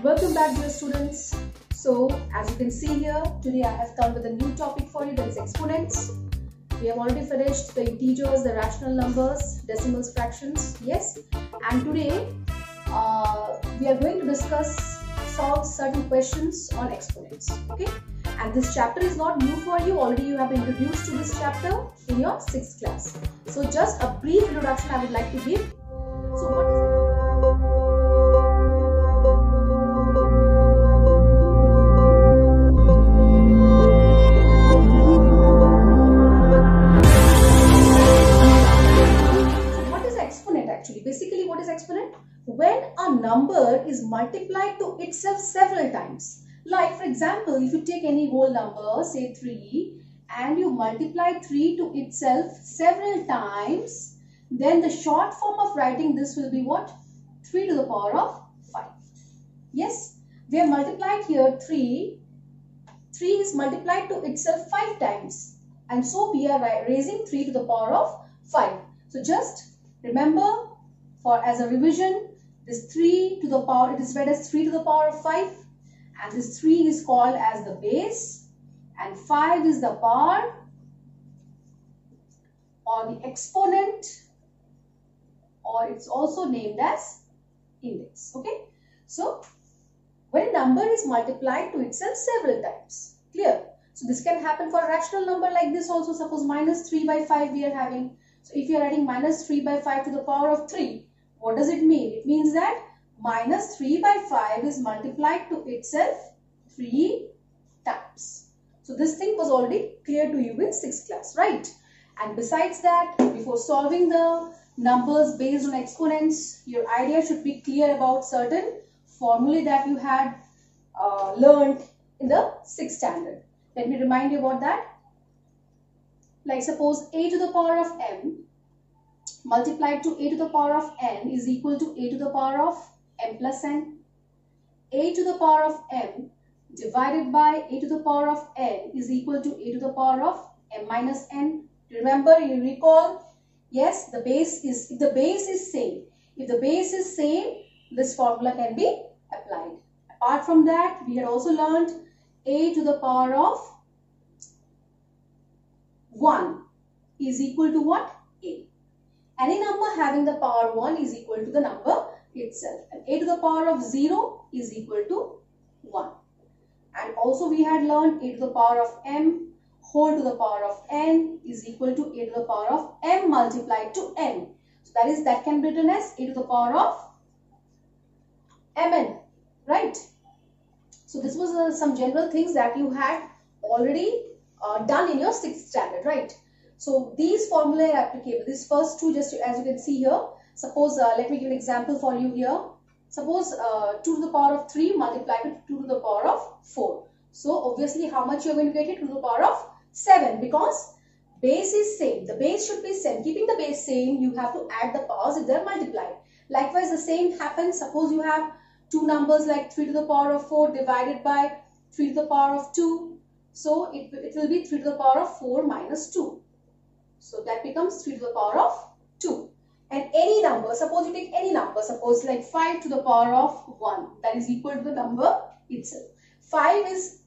Welcome back dear students. So as you can see here, today I have come with a new topic for you that is exponents. We have already finished the integers, the rational numbers, decimals, fractions, yes. And today uh, we are going to discuss, solve certain questions on exponents, okay. And this chapter is not new for you, already you have been introduced to this chapter in your 6th class. So just a brief introduction I would like to give. So what multiplied to itself several times. Like for example, if you take any whole number, say 3 and you multiply 3 to itself several times, then the short form of writing this will be what? 3 to the power of 5. Yes, we have multiplied here 3. 3 is multiplied to itself 5 times. And so we are raising 3 to the power of 5. So just remember for as a revision, this 3 to the power, it is read as 3 to the power of 5 and this 3 is called as the base and 5 is the power or the exponent or it's also named as index. Okay. So when a number is multiplied to itself several times. Clear? So this can happen for a rational number like this also. Suppose minus 3 by 5 we are having. So if you are adding minus 3 by 5 to the power of 3, what does it mean? It means that minus 3 by 5 is multiplied to itself 3 times. So this thing was already clear to you in 6th class, right? And besides that, before solving the numbers based on exponents, your idea should be clear about certain formulae that you had uh, learned in the 6th standard. Let me remind you about that. Like suppose a to the power of m multiplied to a to the power of n is equal to a to the power of m plus n. a to the power of m divided by a to the power of n is equal to a to the power of m minus n. Remember, you recall, yes, the base is, if the base is same, if the base is same, this formula can be applied. Apart from that, we had also learned a to the power of 1 is equal to what? Any number having the power 1 is equal to the number itself. And a to the power of 0 is equal to 1. And also we had learned a to the power of m whole to the power of n is equal to a to the power of m multiplied to n. So that is that can be written as a to the power of mn, right? So this was uh, some general things that you had already uh, done in your sixth standard, right? So these formulae are applicable. These first two, just as you can see here. Suppose, uh, let me give an example for you here. Suppose uh, 2 to the power of 3 multiplied with 2 to the power of 4. So obviously how much you are going to get it? 2 to the power of 7 because base is same. The base should be same. Keeping the base same, you have to add the powers if they are multiplied. Likewise, the same happens. Suppose you have two numbers like 3 to the power of 4 divided by 3 to the power of 2. So it, it will be 3 to the power of 4 minus 2. So that becomes 3 to the power of 2. And any number, suppose you take any number, suppose like 5 to the power of 1, that is equal to the number itself. 5 is,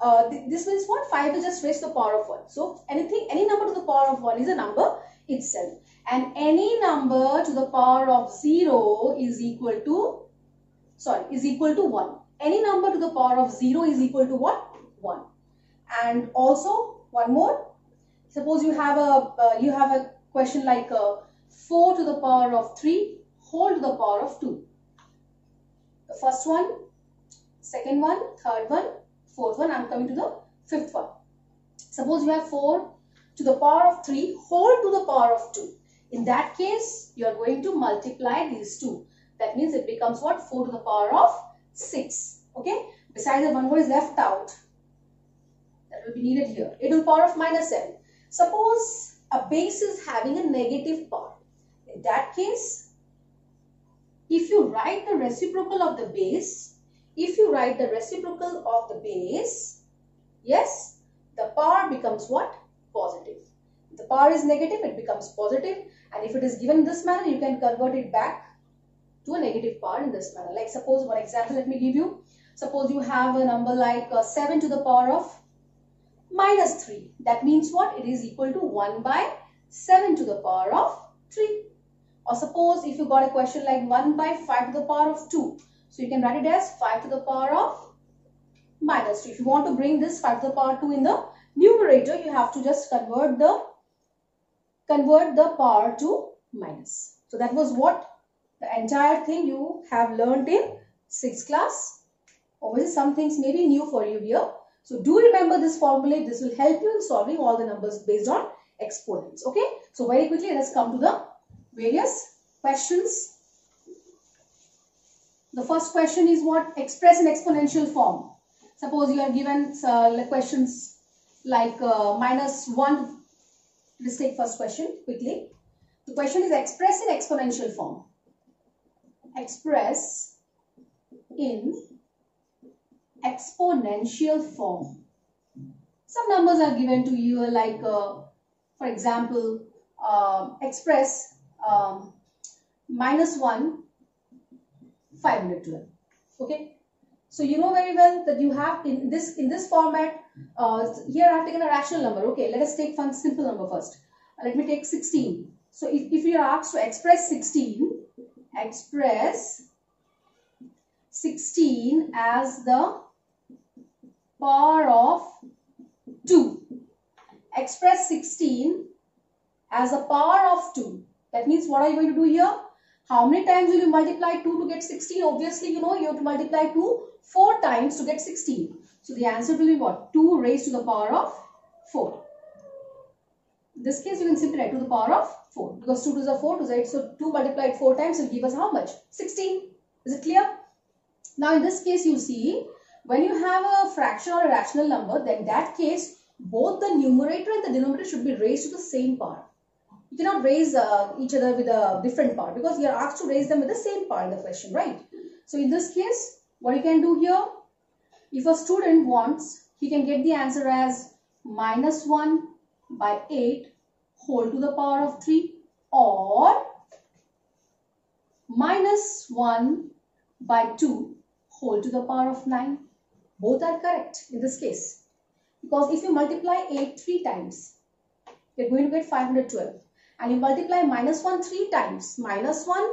uh, th this means what? 5 is just raised to the power of 1. So anything, any number to the power of 1 is a number itself. And any number to the power of 0 is equal to, sorry, is equal to 1. Any number to the power of 0 is equal to what? 1. And also, one more, suppose you have a, uh, you have a question like, uh, 4 to the power of 3 whole to the power of 2. The first one, second one, third one, fourth one. I am coming to the fifth one. Suppose you have 4 to the power of 3 whole to the power of 2. In that case, you are going to multiply these two. That means it becomes what? 4 to the power of 6. Okay. Besides that one more is left out. That will be needed here. A to the power of minus n. Suppose a base is having a negative power. In that case, if you write the reciprocal of the base, if you write the reciprocal of the base, yes, the power becomes what? Positive. The power is negative, it becomes positive. And if it is given this manner, you can convert it back to a negative power in this manner. Like suppose, one example, let me give you. Suppose you have a number like uh, 7 to the power of minus 3. That means what? It is equal to 1 by 7 to the power of 3. Or suppose if you got a question like 1 by 5 to the power of 2. So you can write it as 5 to the power of minus 2. If you want to bring this 5 to the power 2 in the numerator, you have to just convert the convert the power to minus. So that was what the entire thing you have learned in 6th class. Obviously some things may be new for you here. So do remember this formula. This will help you in solving all the numbers based on exponents. Okay. So very quickly let us come to the various questions. The first question is what? Express in exponential form. Suppose you are given uh, questions like uh, minus 1. Let's take first question quickly. The question is express in exponential form. Express in exponential form. Some numbers are given to you like, uh, for example, uh, express um, minus 1, 512. Okay. So you know very well that you have in this in this format, uh, here I have taken a rational number. Okay, let us take one simple number first. Let me take 16. So if, if you are asked to express 16, express 16 as the power of 2. Express 16 as a power of 2. That means what are you going to do here? How many times will you multiply 2 to get 16? Obviously, you know you have to multiply 2 4 times to get 16. So the answer will be what? 2 raised to the power of 4. In this case, you can simply write to the power of 4. Because 2 to the 4 to the 8. So 2 multiplied 4 times will give us how much? 16. Is it clear? Now in this case, you see when you have a fraction or a rational number, then that case, both the numerator and the denominator should be raised to the same power. You cannot raise uh, each other with a different power because you are asked to raise them with the same power in the question, right? So in this case, what you can do here, if a student wants, he can get the answer as minus 1 by 8 whole to the power of 3 or minus 1 by 2 whole to the power of 9. Both are correct in this case. Because if you multiply 8 3 times, you're going to get 512. And you multiply minus 1 3 times. Minus 1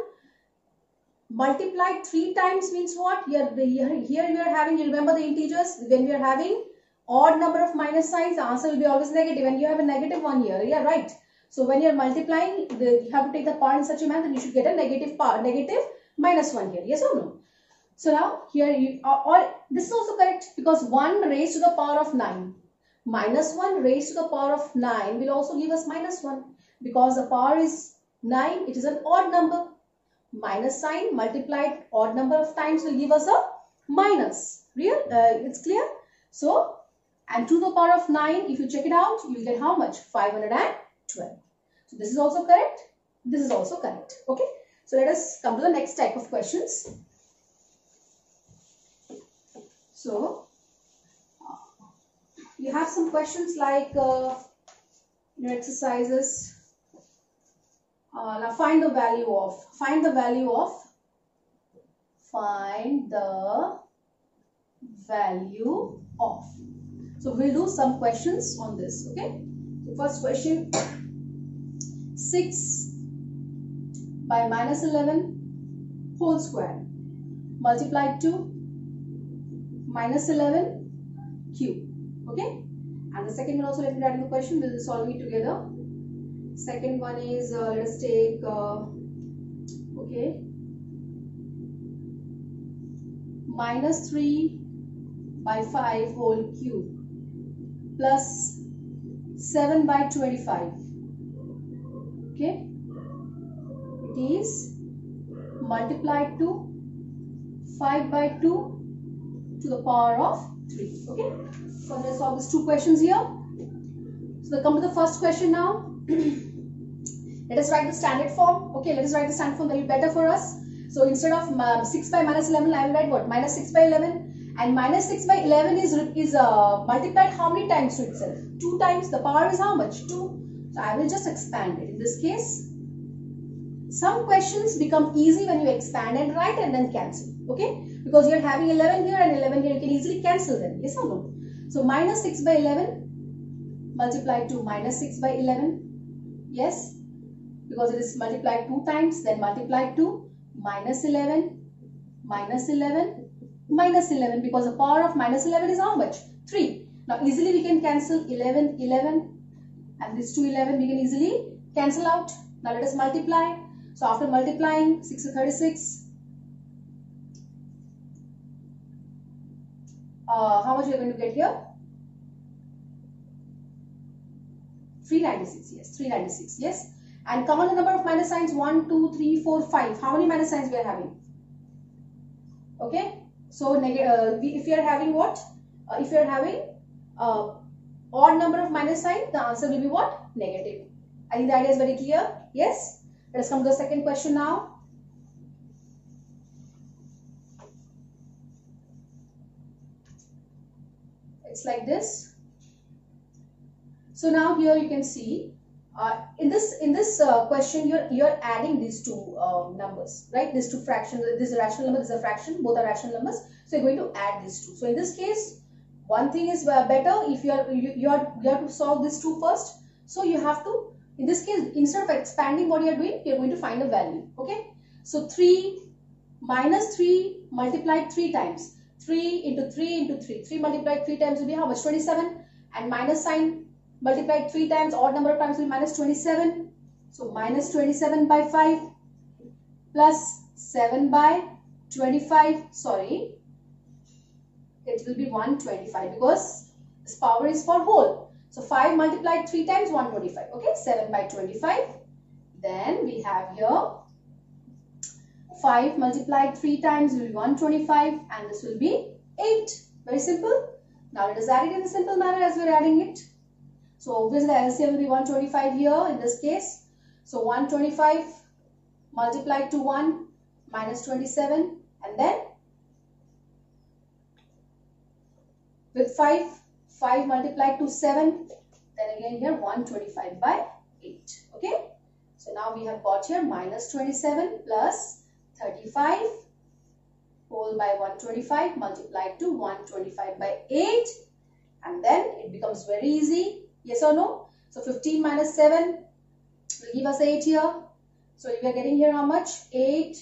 multiplied 3 times means what? Here, here, we are having, you remember the integers? When we are having odd number of minus signs, the answer will be always negative. And you have a negative one here. Yeah, right. So when you're multiplying, the, you have to take the part in such a manner that you should get a negative part, negative minus 1 here. Yes or no? So now here you or this is also correct because 1 raised to the power of 9 minus 1 raised to the power of 9 will also give us minus 1 because the power is 9 it is an odd number. Minus sign multiplied odd number of times will give us a minus. Real? Uh, it's clear? So and to the power of 9 if you check it out you will get how much? 512 so this is also correct? This is also correct. Okay? So let us come to the next type of questions so, you have some questions like uh, your exercises. Uh, now find the value of, find the value of, find the value of. So we'll do some questions on this, okay? The first question, 6 by minus 11 whole square multiplied to minus 11 cube. Okay. And the second one also let me write in the question. We'll solve it together. Second one is uh, let us take uh, okay minus 3 by 5 whole cube plus 7 by 25 okay it is multiplied to 5 by 2 to the power of 3. Okay. So let's solve these two questions here. So we come to the first question now. let us write the standard form. Okay, let us write the standard form that will be better for us. So instead of um, 6 by minus 11, I will write what? Minus 6 by 11. And minus 6 by 11 is, is uh, multiplied how many times to itself? 2 times. The power is how much? 2. So I will just expand it. In this case, some questions become easy when you expand and write and then cancel. Okay? Because you're having 11 here and 11 here, you can easily cancel them. Yes or no? So minus 6 by 11 multiplied to minus 6 by 11. Yes? Because it is multiplied 2 times, then multiplied to minus 11, minus 11, minus 11 because the power of minus 11 is how much? 3. Now easily we can cancel 11, 11 and this 2 11 we can easily cancel out. Now let us multiply. So after multiplying 6 to 36, uh, how much are going to get here? 396, yes, 396, yes. And count the number of minus signs 1, 2, 3, 4, 5. How many minus signs we are having? Okay, so uh, if you are having what? Uh, if you are having uh, odd number of minus sign, the answer will be what? Negative. I think the idea is very clear. Yes? Let us come to the second question now. It's like this. So now here you can see uh, in this in this uh, question you're you're adding these two uh, numbers right? These two fractions this is a rational number this is a fraction both are rational numbers. So you're going to add these two. So in this case one thing is uh, better if you are you, you are you have to solve these two first. So you have to in this case instead of expanding what you are doing you're going to find a value okay? So 3 minus 3 multiplied 3 times 3 into 3 into 3 3 multiplied 3 times will be how much 27 and minus sign multiplied 3 times odd number of times will be minus 27 so minus 27 by 5 plus 7 by 25 sorry it will be 125 because this power is for whole. So 5 multiplied 3 times 125. Okay, 7 by 25. Then we have here 5 multiplied 3 times will be 125 and this will be 8. Very simple. Now let us add it in a simple manner as we are adding it. So obviously the LCM will be 125 here in this case. So 125 multiplied to 1 minus 27 and then with 5 5 multiplied to 7 then again here 125 by 8 okay so now we have got here minus 27 plus 35 whole by 125 multiplied to 125 by 8 and then it becomes very easy yes or no so 15 minus 7 will give us 8 here so we are getting here how much 8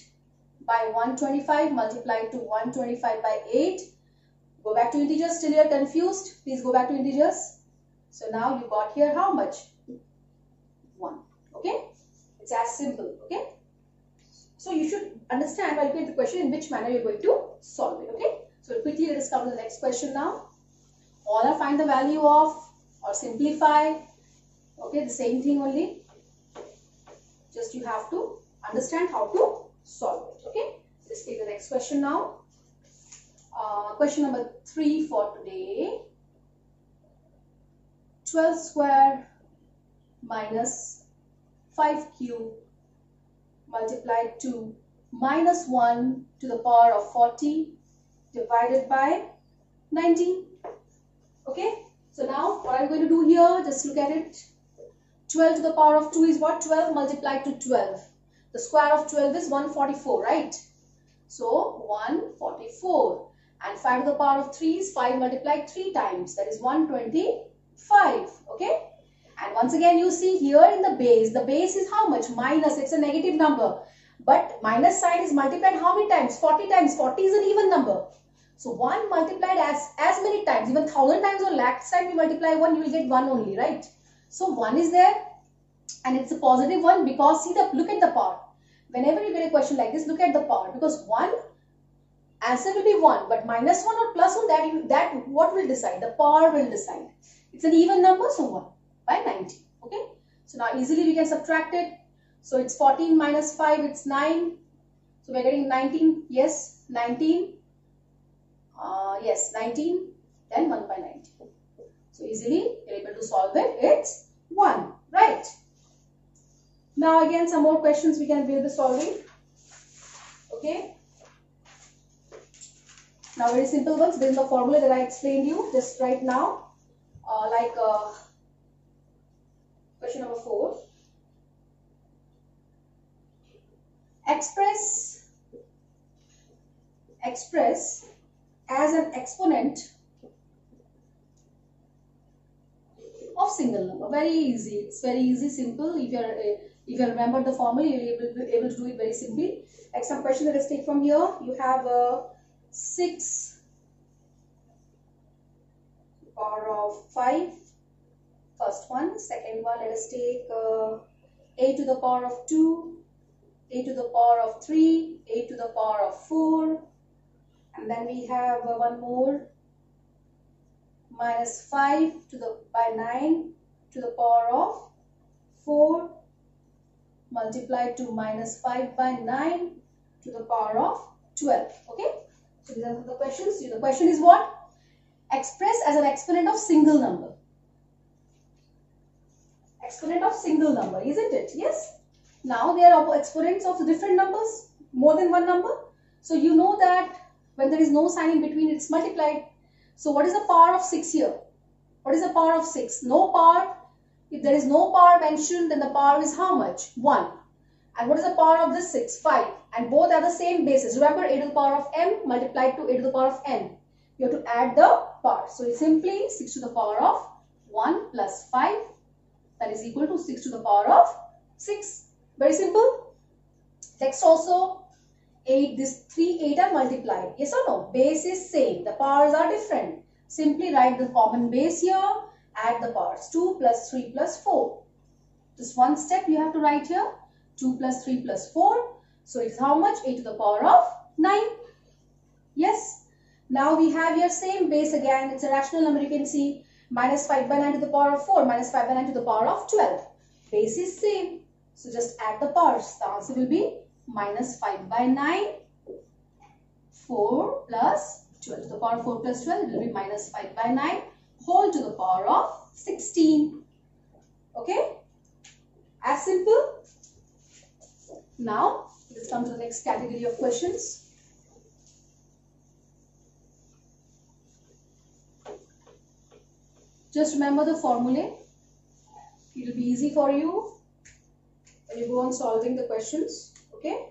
by 125 multiplied to 125 by 8 Go back to integers. Still you are confused. Please go back to integers. So now you got here how much? 1. Okay. It's as simple. Okay. So you should understand at the question in which manner you're going to solve it. Okay. So quickly let us come to the next question now. All are find the value of or simplify. Okay. The same thing only. Just you have to understand how to solve it. Okay. Let's take the next question now. Uh, question number 3 for today. 12 square minus 5 cube multiplied to minus 1 to the power of 40 divided by 90. Okay, so now what we going to do here? Just look at it. 12 to the power of 2 is what? 12 multiplied to 12. The square of 12 is 144, right? So 144 and 5 to the power of 3 is 5 multiplied 3 times that is 125 okay and once again you see here in the base the base is how much? Minus. It's a negative number. But minus sign is multiplied how many times? 40 times. 40 is an even number. So 1 multiplied as as many times. Even thousand times or lakh times you multiply 1 you will get 1 only right? So 1 is there and it's a positive one because see the look at the power whenever you get a question like this look at the power because 1 answer will be 1 but minus 1 or plus 1 that that what will decide? The power will decide. It's an even number so 1 by 90 okay? So now easily we can subtract it. So it's 14 minus 5 it's 9 so we're getting 19 yes 19 uh, yes 19 then 1 by 90 so easily you're able to solve it. It's 1 right? Now again some more questions we can build the solving okay? Now very simple ones based the formula that I explained you just right now. Uh, like uh, question number 4. express express as an exponent of single number. Very easy. It's very easy, simple. If you're uh, if you remember the formula, you'll be able, to, do it very simply. Like some question that is take from here. You have a uh, six power of five. First one. Second one. Let us take uh, a to the power of two, a to the power of three, a to the power of four, and then we have uh, one more. Minus 5 to the by 9 to the power of 4 multiplied to minus 5 by 9 to the power of 12 okay? So these are the questions. The question is what? Express as an exponent of single number exponent of single number isn't it yes now there are exponents of different numbers more than one number so you know that when there is no sign in between it's multiplied so what is the power of 6 here? What is the power of 6? No power. If there is no power mentioned, then the power is how much? 1. And what is the power of this 6? 5. And both are the same basis. Remember, a to the power of m multiplied to a to the power of n. You have to add the power. So it's simply 6 to the power of 1 plus 5. That is equal to 6 to the power of 6. Very simple. Next also, 8, this 3, 8 are multiplied. Yes or no? Base is same. The powers are different. Simply write the common base here. Add the powers. 2 plus 3 plus 4. Just one step you have to write here. 2 plus 3 plus 4. So it's how much? 8 to the power of 9. Yes. Now we have your same base again. It's a rational number you can see. Minus 5 by 9 to the power of 4. Minus 5 by 9 to the power of 12. Base is same. So just add the powers. The answer will be minus 5 by 9 4 plus 12 to the power of 4 plus 12 will be minus 5 by 9 whole to the power of 16 okay as simple now let's come to the next category of questions just remember the formula it will be easy for you. When you go on solving the questions okay?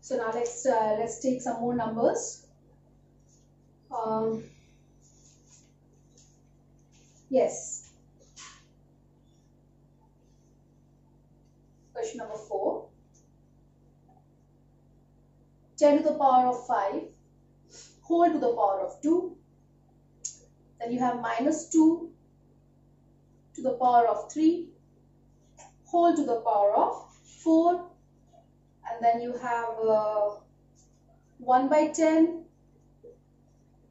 So now let's uh, let's take some more numbers. Um, yes. Question number 4 10 to the power of 5 whole to the power of 2 then you have minus 2 to the power of 3 whole to the power of 4 and then you have uh, 1 by 10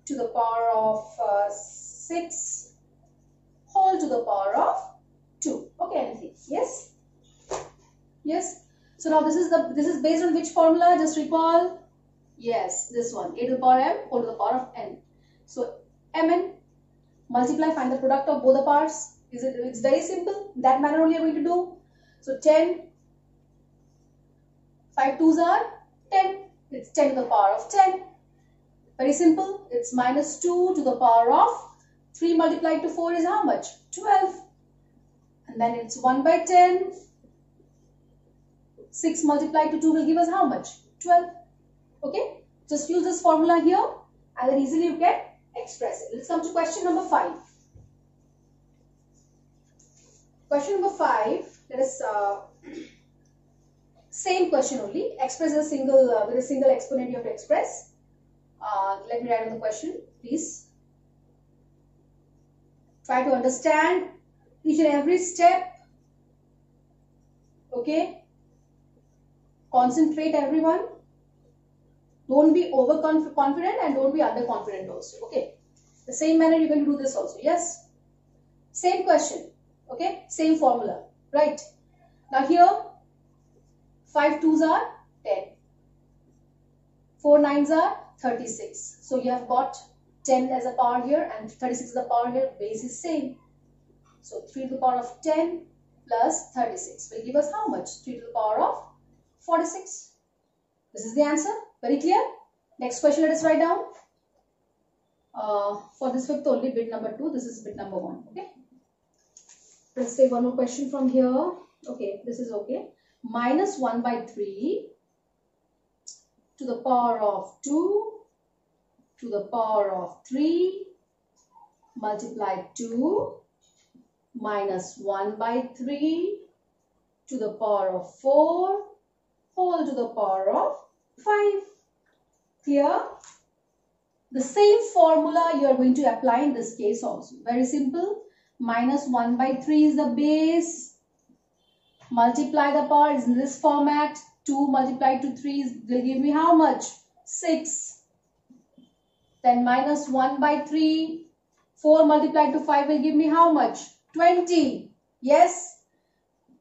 to the power of uh, 6 whole to the power of 2 okay anything yes? Yes? So now this is the this is based on which formula? Just recall. Yes this one. A to the power m whole to the power of n. So mn multiply find the product of both the parts is it it's very simple that manner only are going to do so 10 5 twos are 10. It's 10 to the power of 10. Very simple. It's minus 2 to the power of 3 multiplied to 4 is how much? 12. And then it's 1 by 10. 6 multiplied to 2 will give us how much? 12. Okay. Just use this formula here and then easily you can express it. Let's come to question number 5. Question number 5. Let us uh, same question only. Express a single uh, with a single exponent you have to express. Uh, let me write on the question, please. Try to understand each and every step. Okay. Concentrate everyone. Don't be overconfident and don't be underconfident also. Okay. The same manner going to do this also. Yes. Same question. Okay. Same formula. Right. Now here 5 twos are 10. 4 nines are 36. So you have got 10 as a power here and 36 as a power here. Base is same. So 3 to the power of 10 plus 36 will give us how much? 3 to the power of 46. This is the answer. Very clear? Next question let us write down. Uh, for this fifth only bit number 2. This is bit number 1. Okay. Let's take one more question from here. Okay. This is okay minus 1 by 3 to the power of 2 to the power of 3 multiply 2 minus 1 by 3 to the power of 4 whole to the power of 5. Here, the same formula you are going to apply in this case also. Very simple. Minus 1 by 3 is the base. Multiply the power is in this format. 2 multiplied to 3 will give me how much? 6. Then minus 1 by 3. 4 multiplied to 5 will give me how much? 20. Yes.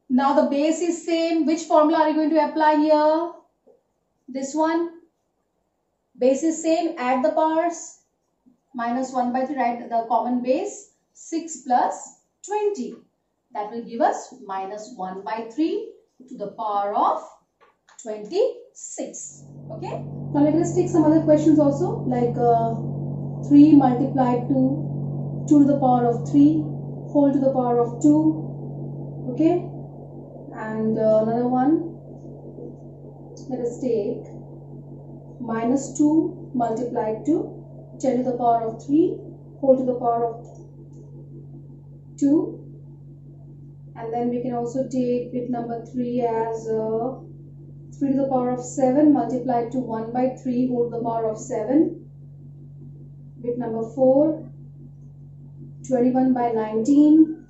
Now the base is same. Which formula are you going to apply here? This one. Base is same. Add the powers. Minus 1 by 3. Write the common base. 6 plus 20. That will give us minus 1 by 3 to the power of 26. Okay. Now let us take some other questions also like uh, 3 multiplied to 2 to the power of 3 whole to the power of 2. Okay. And uh, another one. Let us take minus 2 multiplied to 10 to the power of 3 whole to the power of 2 and then we can also take bit number 3 as uh, 3 to the power of 7 multiplied to 1 by 3 whole to the power of 7 bit number 4 21 by 19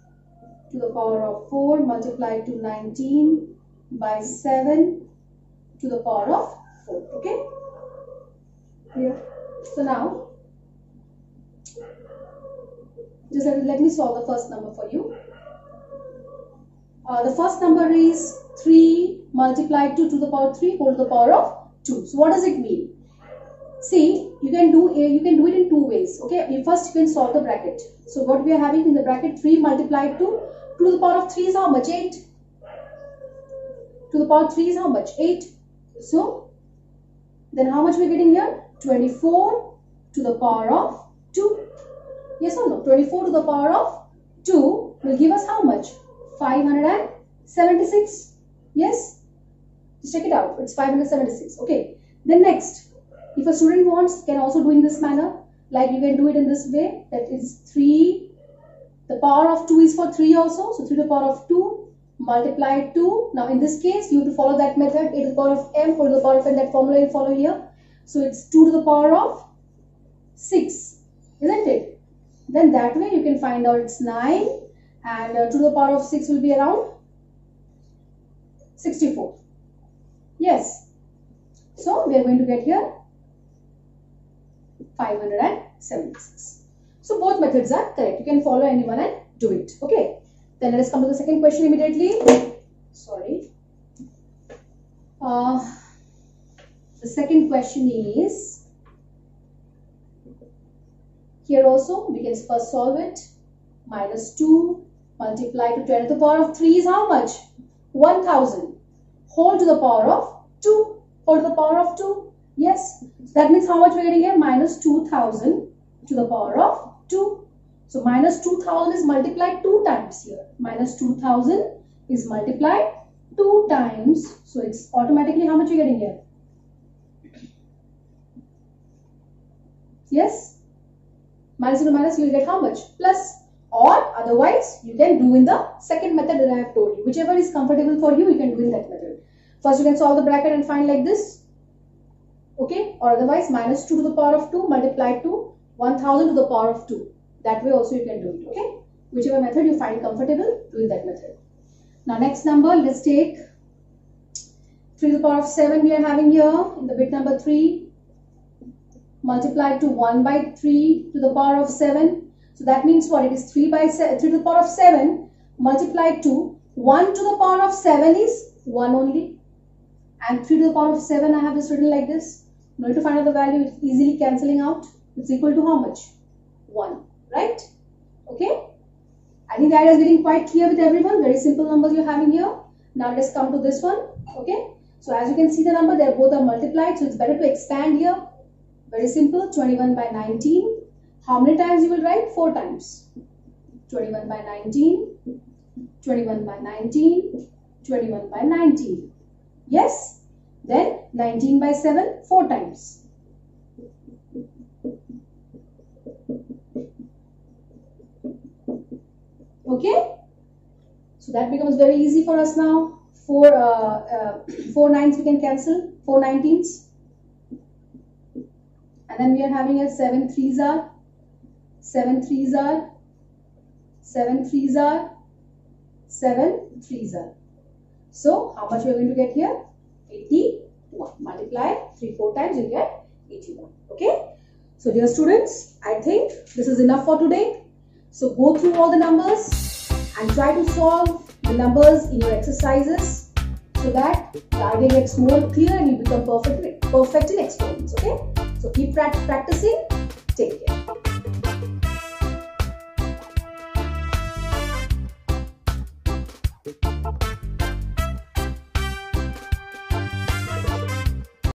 to the power of 4 multiplied to 19 by 7 to the power of 4 okay? Here so now just let me solve the first number for you uh, the first number is 3 multiplied to to the power 3 whole to the power of 2. So what does it mean? See, you can do a, you can do it in two ways. Okay, first you can solve the bracket. So what we are having in the bracket 3 multiplied to 2 to the power of 3 is how much? 8. To the power of 3 is how much? 8. So then how much we are getting here? 24 to the power of 2. Yes or no? 24 to the power of 2 will give us how much? 576. Yes? Just check it out. It's 576. Okay. Then next, if a student wants, can also do in this manner. Like you can do it in this way. That is 3. The power of 2 is for 3 also. So 3 to the power of 2 multiply 2. Now in this case, you have to follow that method. 8 to the power of m, 4 to the power of n. That formula you follow here. So it's 2 to the power of 6. Isn't it? Then that way you can find out it's 9 and uh, 2 to the power of 6 will be around 64. Yes. So we are going to get here 576. So both methods are correct. You can follow anyone and do it. Okay. Then let us come to the second question immediately. Sorry. Uh, the second question is here also we can first solve it minus 2 multiplied to 10 to the power of 3 is how much? 1000 whole to the power of 2 whole to the power of 2. Yes. That means how much we're getting here? Minus 2000 to the power of 2. So minus 2000 is multiplied 2 times here. Minus 2000 is multiplied 2 times. So it's automatically how much you're getting here? Yes? Minus into minus you will get how much? Plus or otherwise you can do in the second method that I have told you. Whichever is comfortable for you, you can do in that method. First you can solve the bracket and find like this. Okay, or otherwise minus 2 to the power of 2 multiplied to 1000 to the power of 2. That way also you can do it. Okay, whichever method you find comfortable, do in that method. Now next number, let's take 3 to the power of 7 we are having here in the bit number 3 multiplied to 1 by 3 to the power of 7 so that means what? It is 3 by 7, 3 to the power of 7 multiplied to 1 to the power of 7 is 1 only. And 3 to the power of 7 I have this written like this. No need to find out the value. It's easily cancelling out. It's equal to how much? 1. Right? Okay? I think the idea is getting quite clear with everyone. Very simple numbers you're having here. Now let's come to this one. Okay? So as you can see the number, they're both are multiplied. So it's better to expand here. Very simple. 21 by 19 how many times you will write? 4 times. 21 by 19, 21 by 19, 21 by 19. Yes? Then 19 by 7, 4 times. Okay? So that becomes very easy for us now. 4, uh, uh, four nines we can cancel, 4 19s. And then we are having a 7 threes are, 7 threes are, 7 threes are, 7 threes are. So how much we are going to get here? 81. Multiply 3, 4 times you get 81. Okay. So dear students, I think this is enough for today. So go through all the numbers and try to solve the numbers in your exercises so that the idea gets more clear and you become perfect, perfect in experiments. Okay. So keep practicing. Take care.